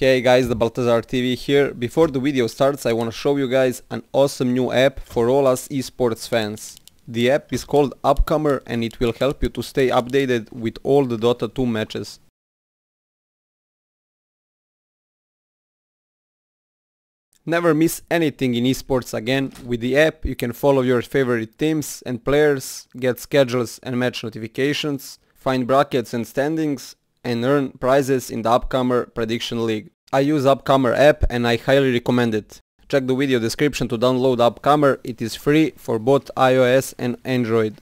Hey guys, the Baltazar TV here. Before the video starts I wanna show you guys an awesome new app for all us esports fans. The app is called Upcomer and it will help you to stay updated with all the Dota 2 matches. Never miss anything in esports again. With the app you can follow your favorite teams and players, get schedules and match notifications, find brackets and standings, and earn prizes in the Upcomer Prediction League. I use Upcomer app and I highly recommend it. Check the video description to download Upcomer, it is free for both iOS and Android.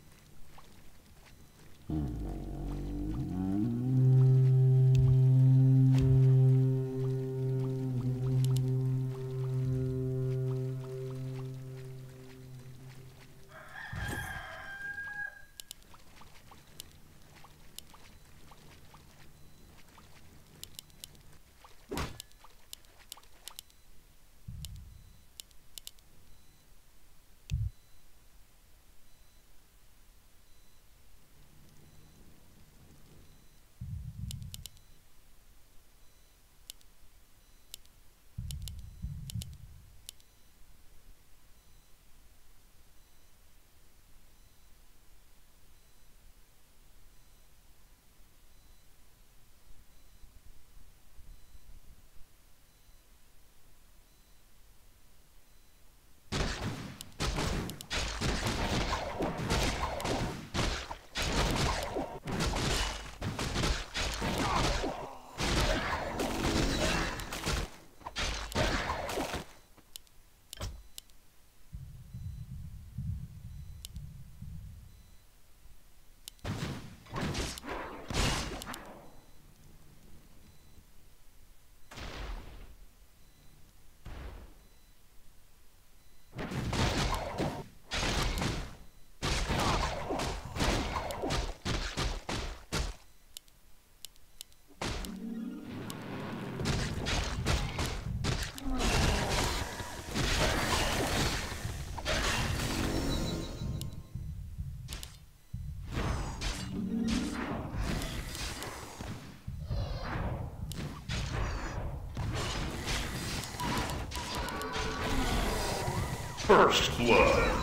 First Blood.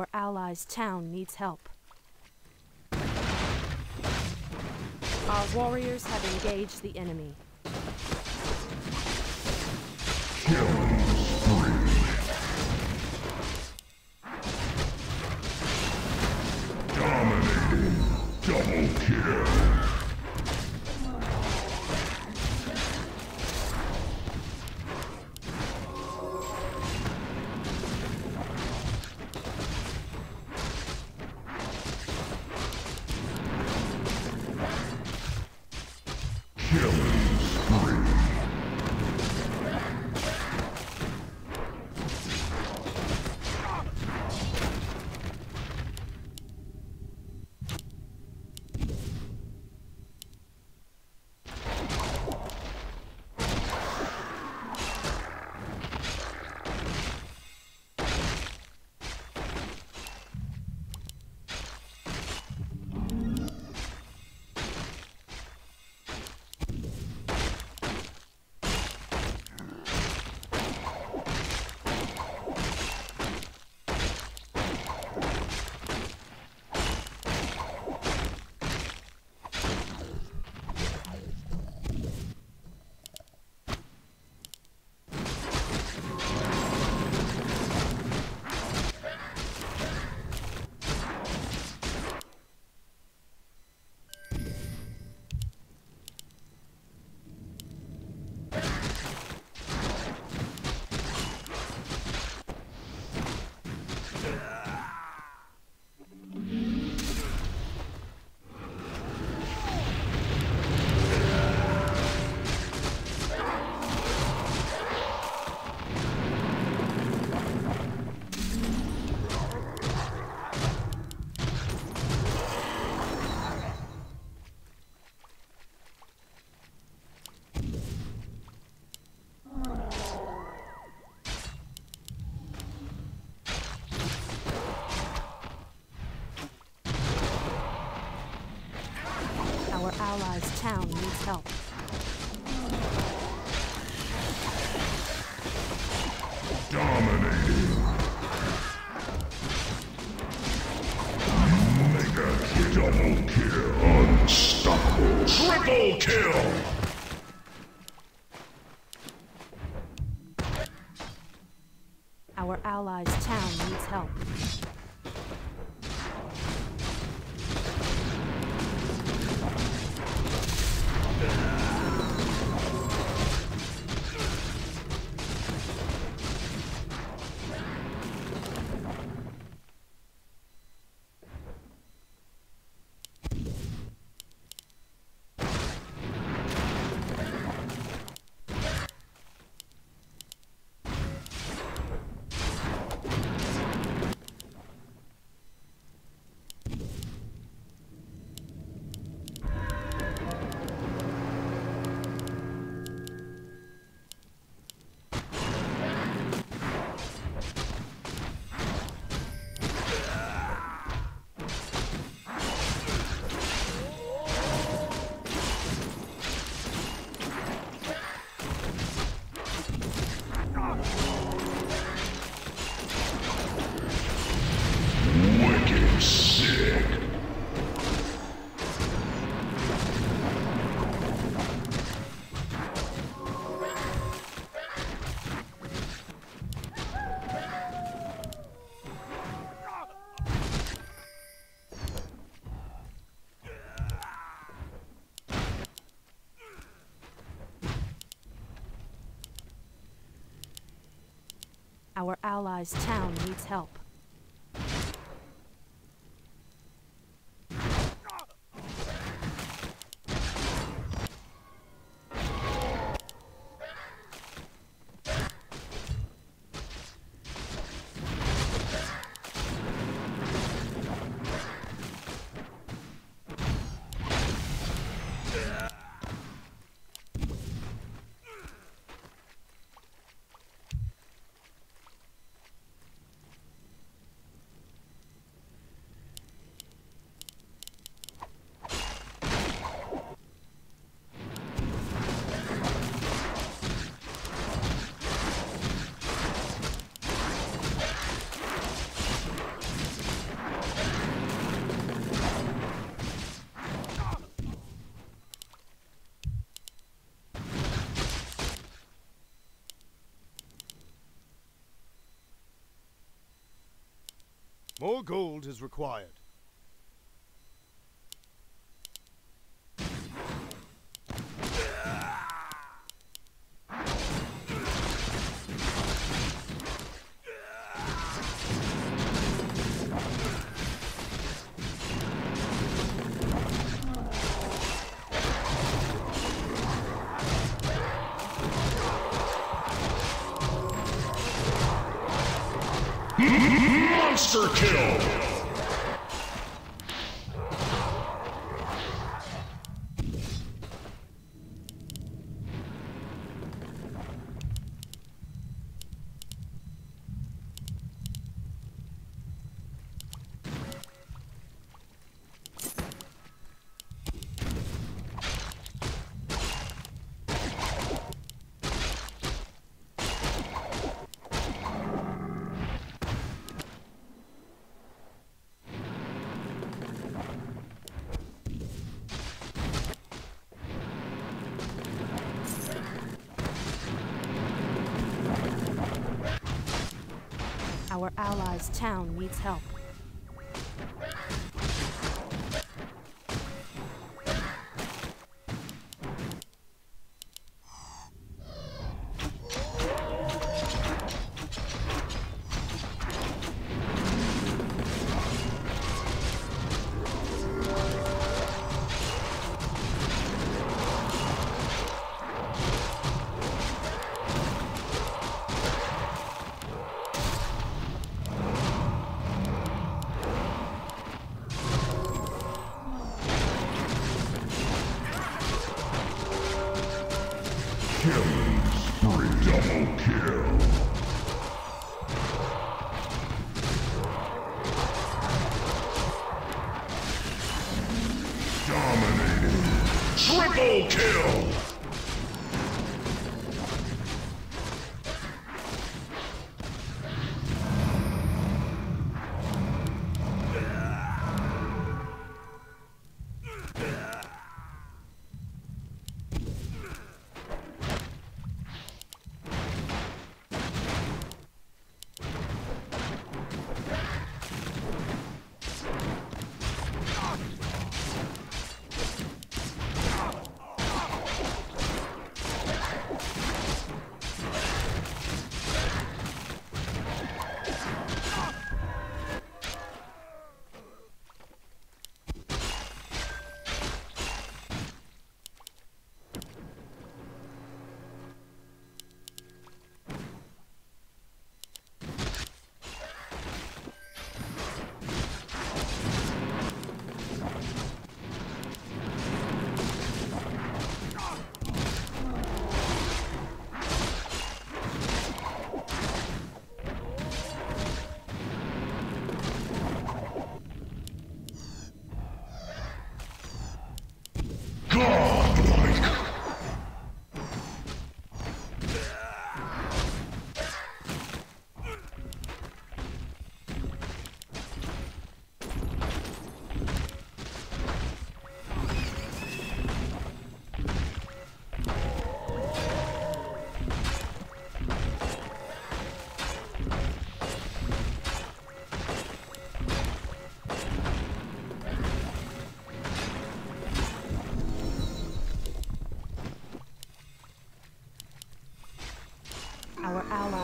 Our allies' town needs help. Our warriors have engaged the enemy. Town needs help. Dominating. Mega. Double kill. Unstoppable. Triple kill. Our allies' town needs help. More gold is required. Our allies' town needs help.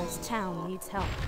Allies' town needs help.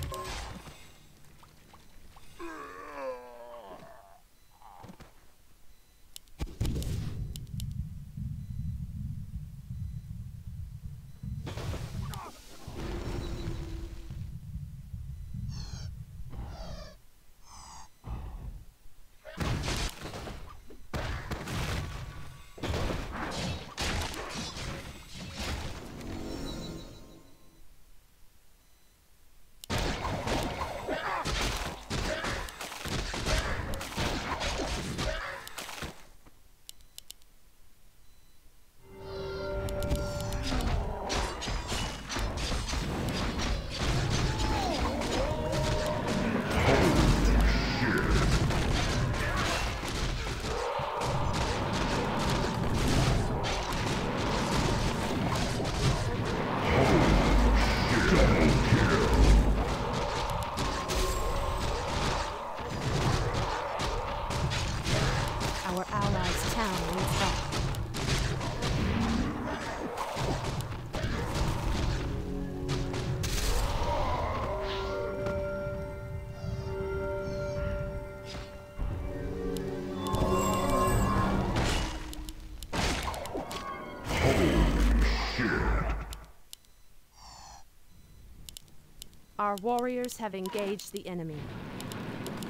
Our warriors have engaged the enemy.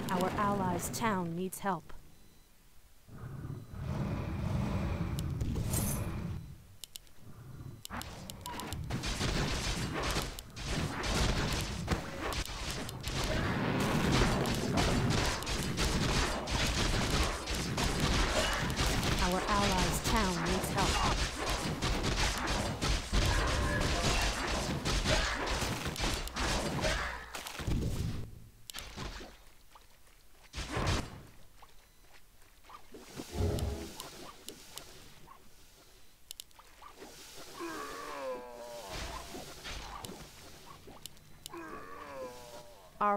Our allies' town needs help.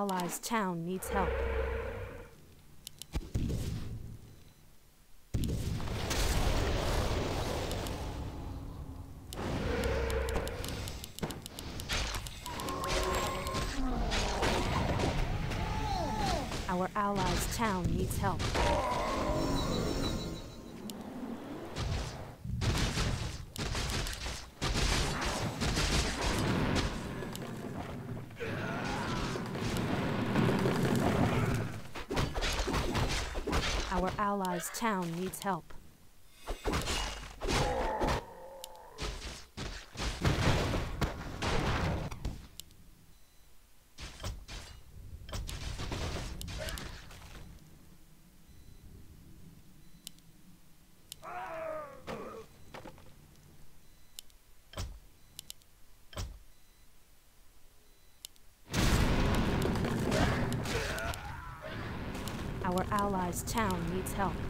Allies' town needs help. Our allies' town needs help. Allies' town needs help. Our allies' town needs help.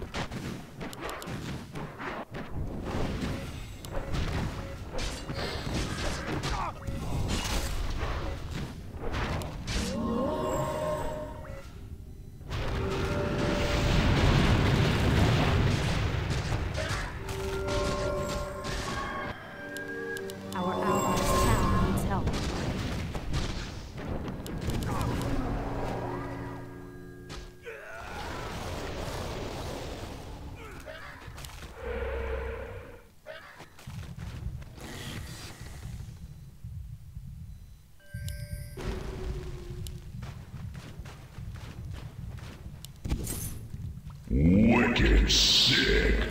Sick.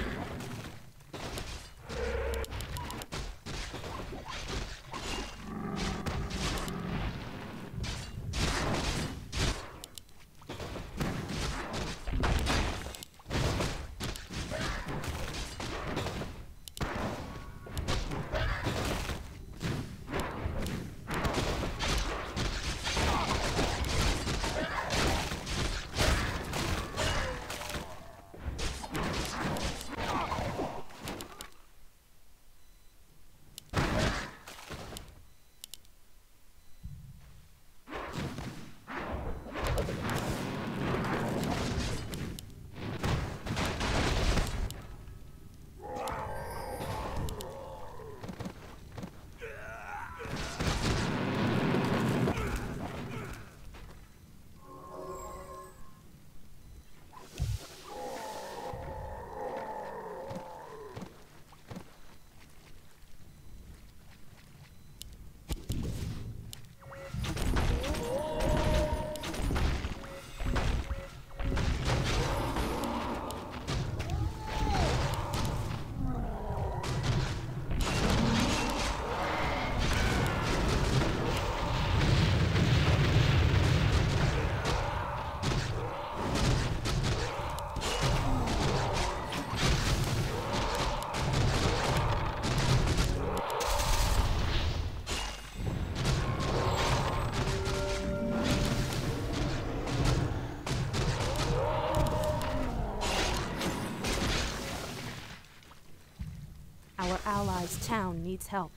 Allies' town needs help.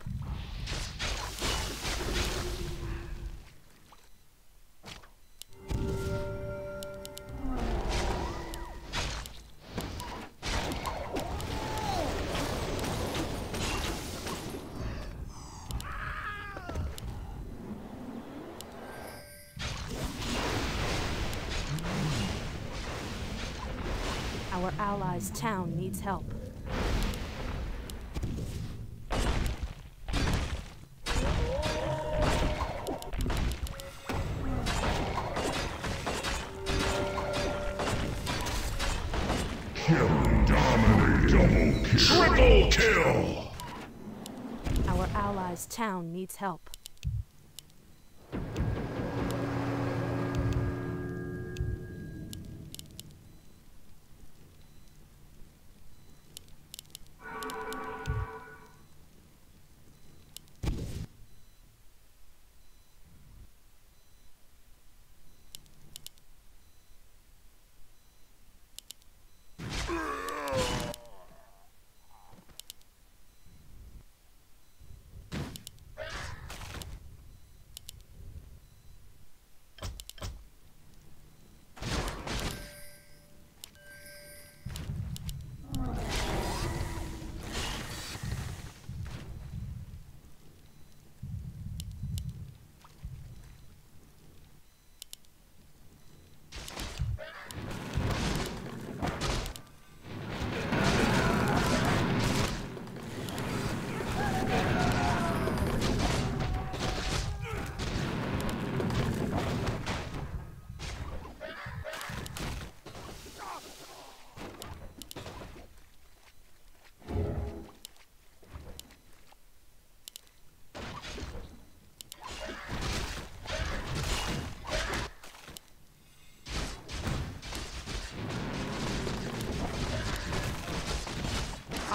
Our allies' town needs help. Help.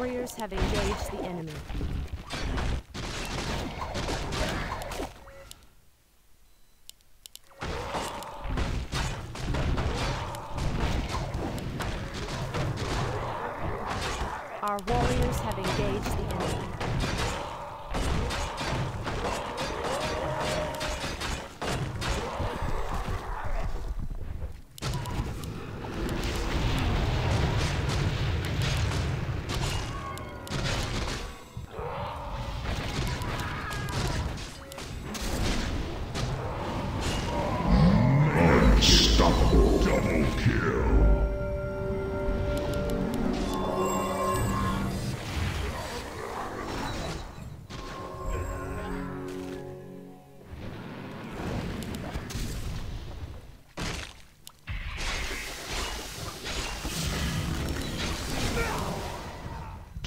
Warriors have engaged the enemy. Our warriors have engaged the enemy.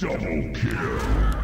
Double kill.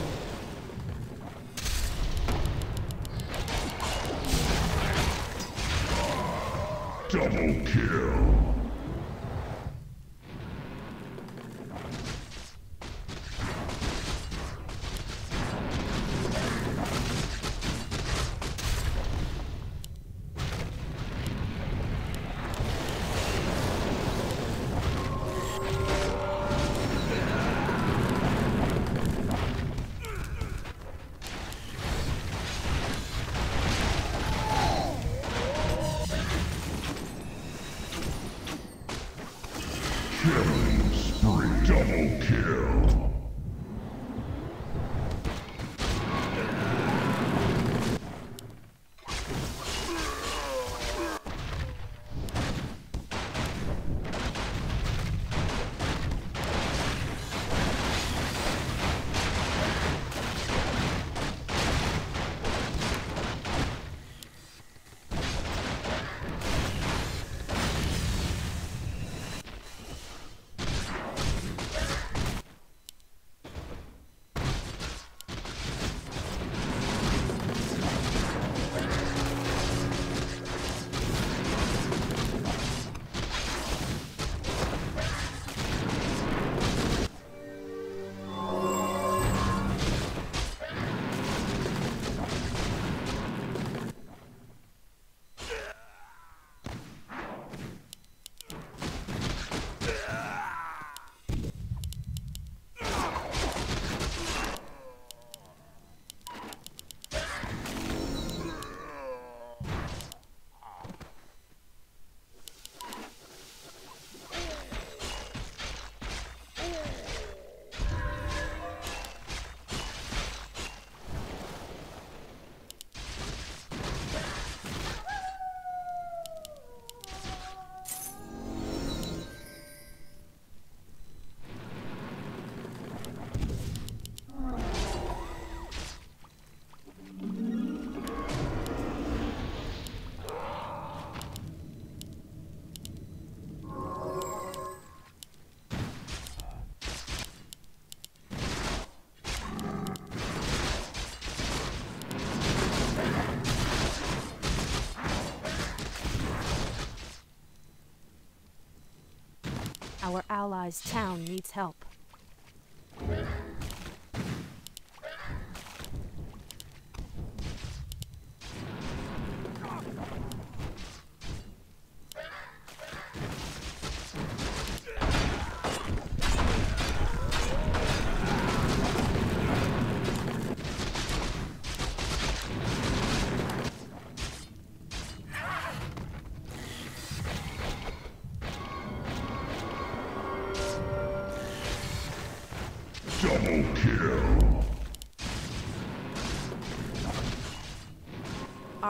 Our allies' town needs help.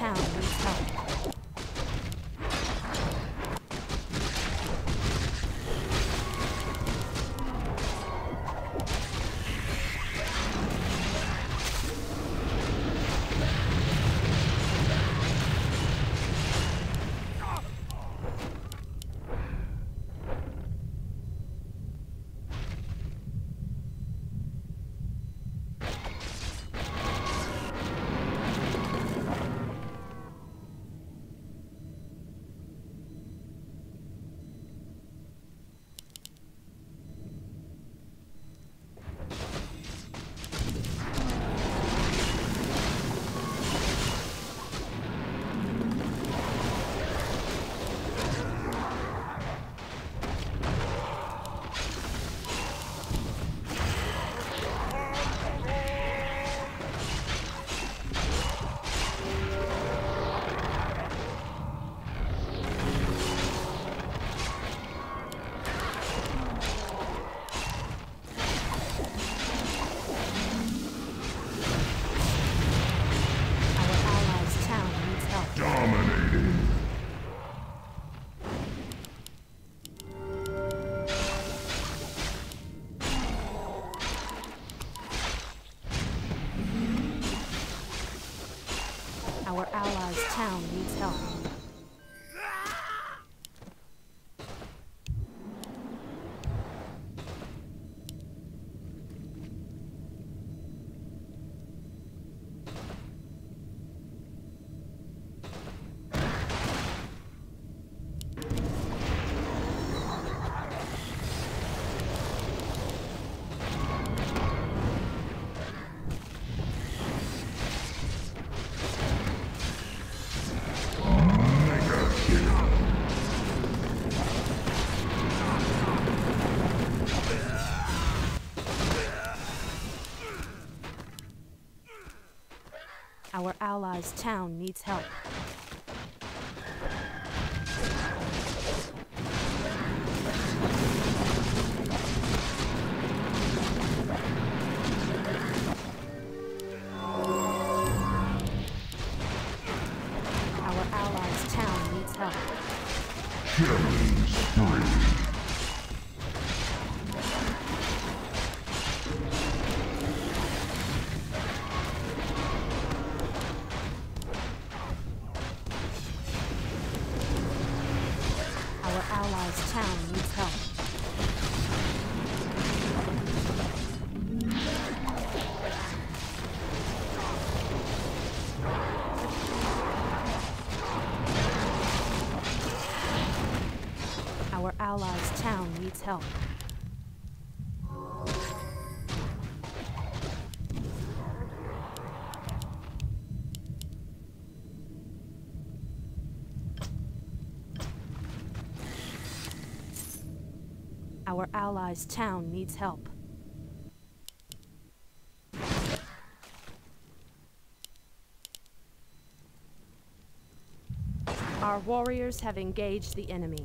town Our allies' town needs help. Help. Our allies' town needs help. Our warriors have engaged the enemy.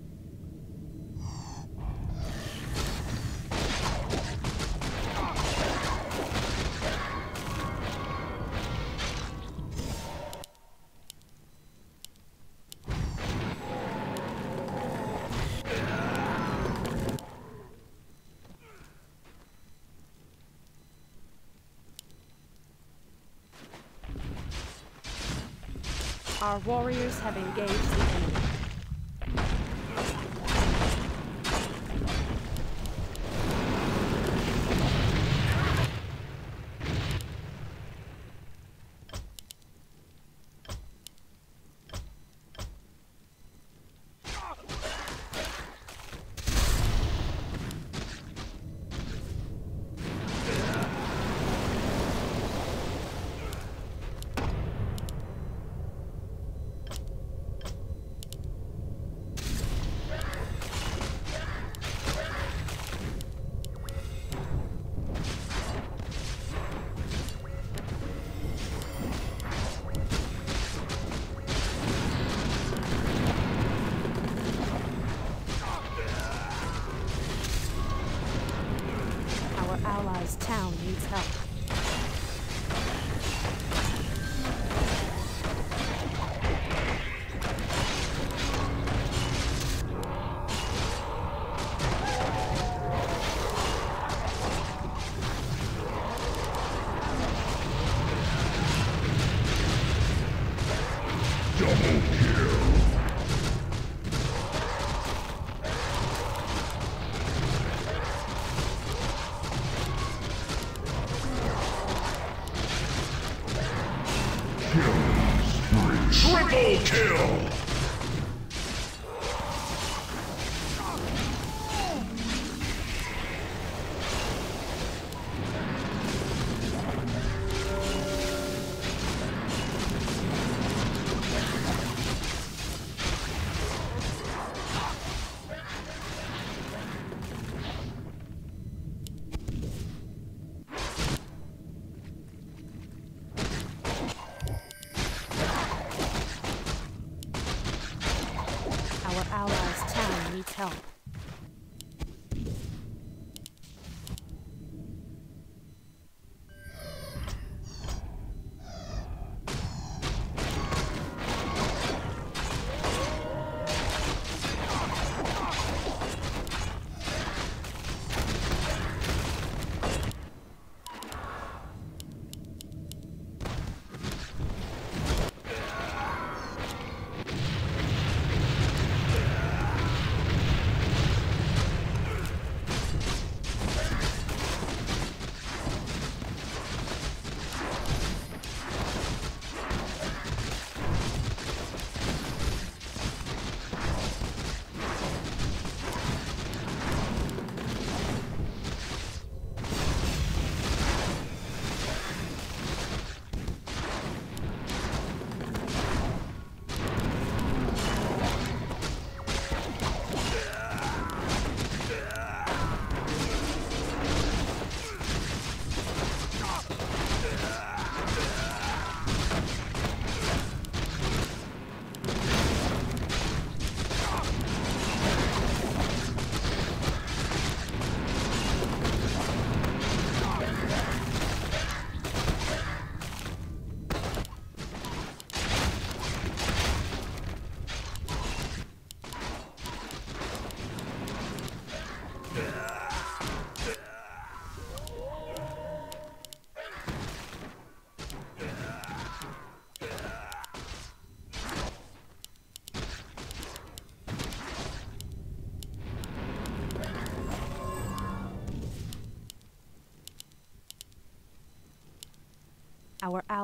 Our warriors have engaged the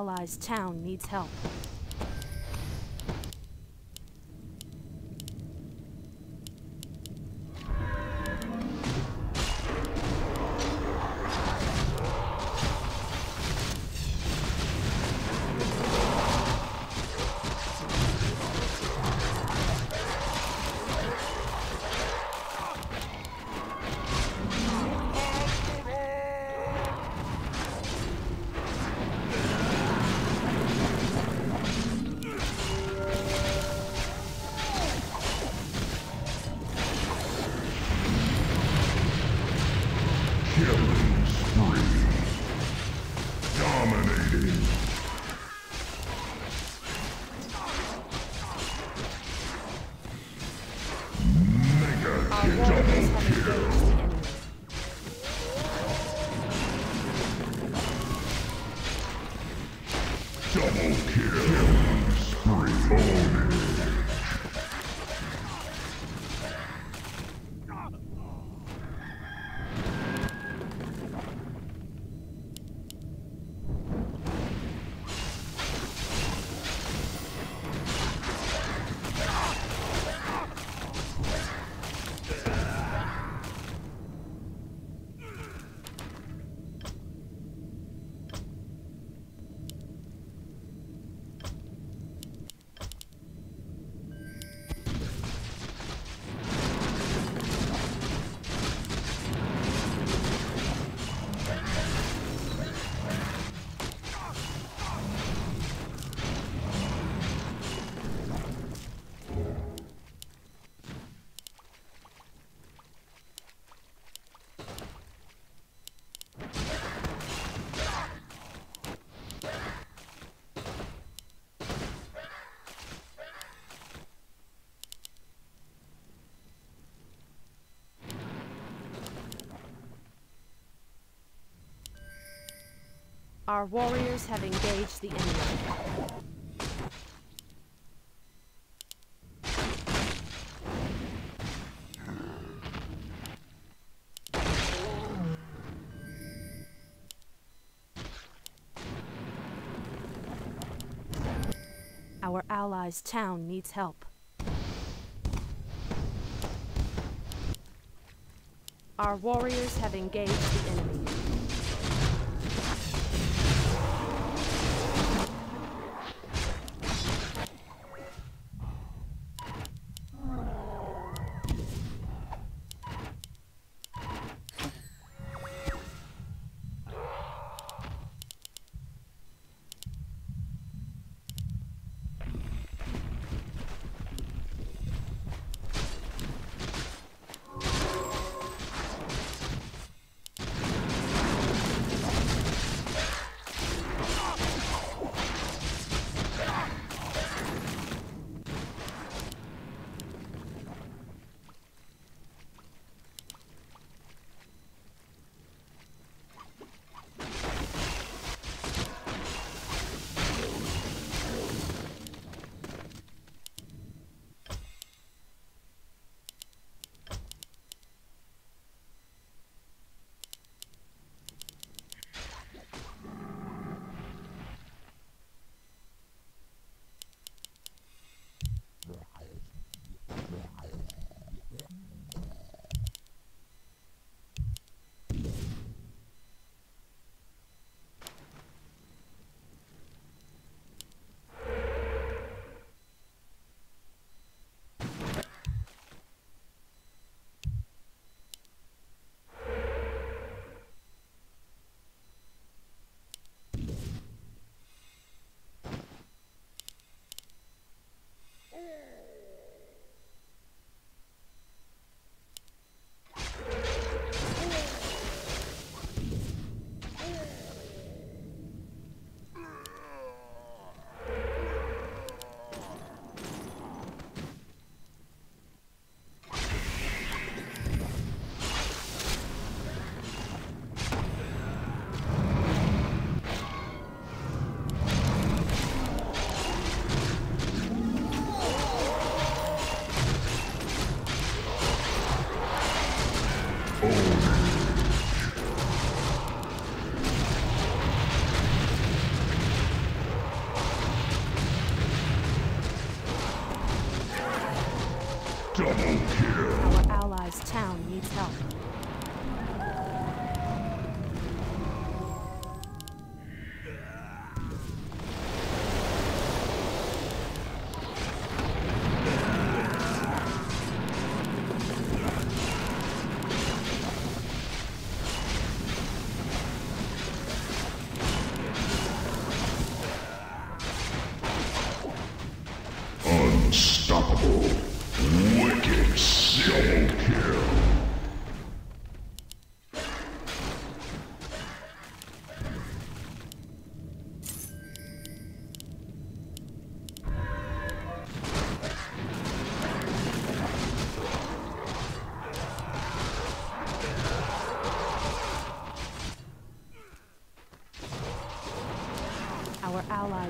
allies' town needs help. Our warriors have engaged the enemy. Our allies' town needs help. Our warriors have engaged the enemy.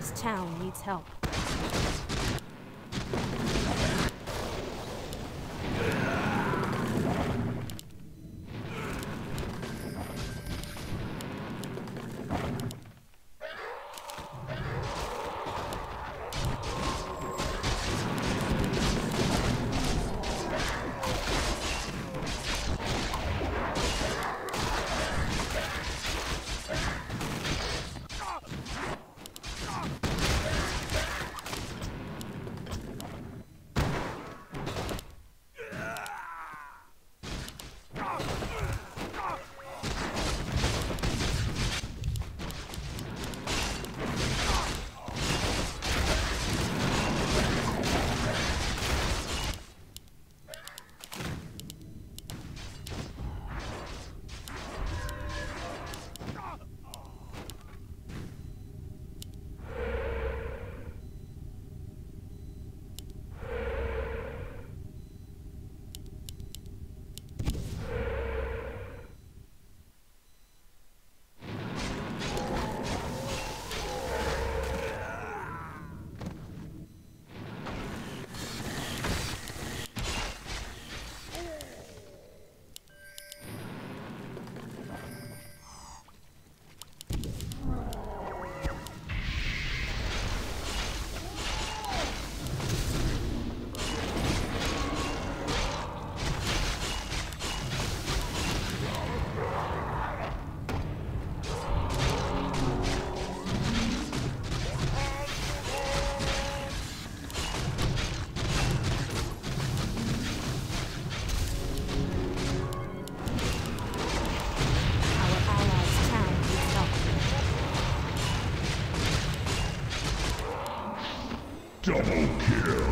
This town needs help. Double kill.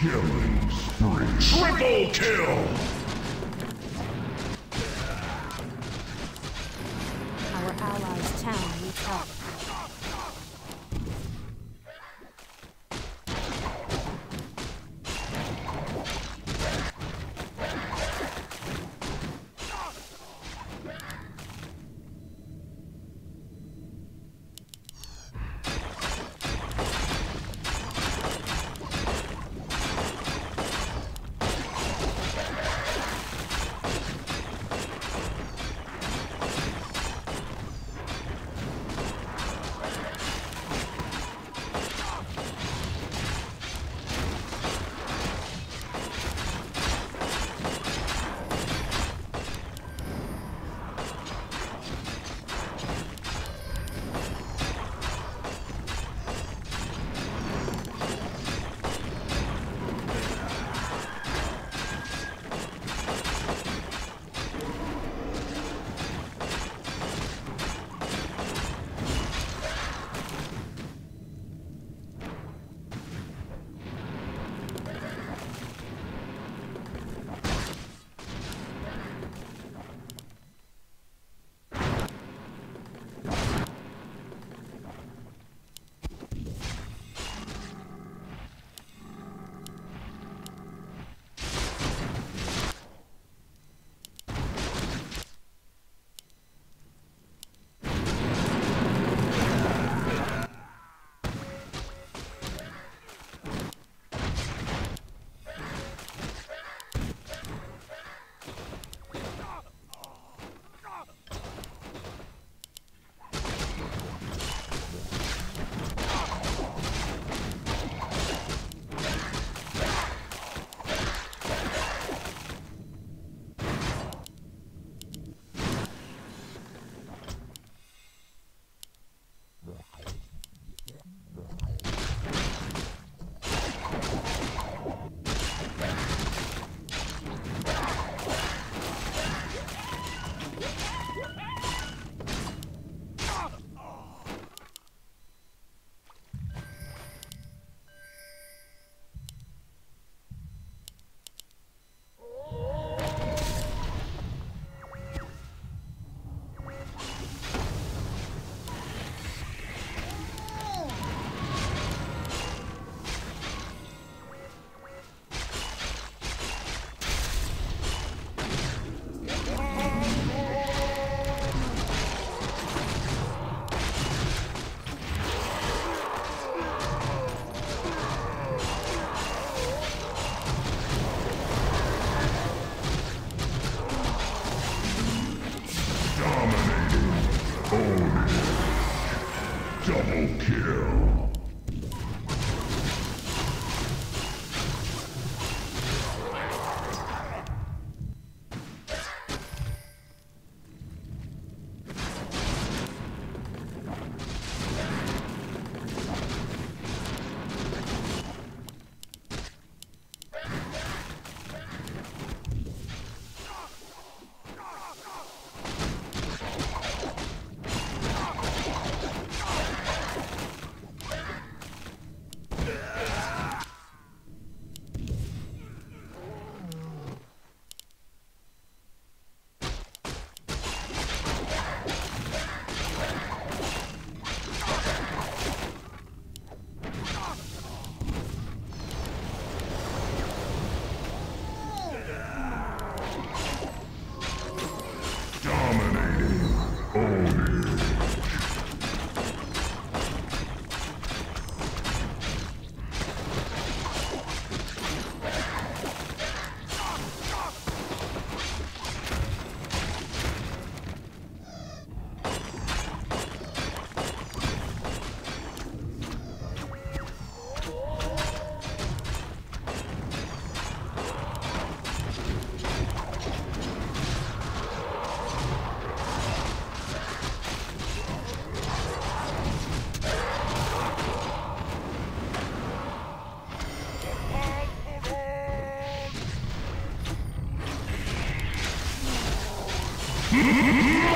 Killing spree. Triple kill.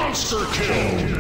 Monster kill.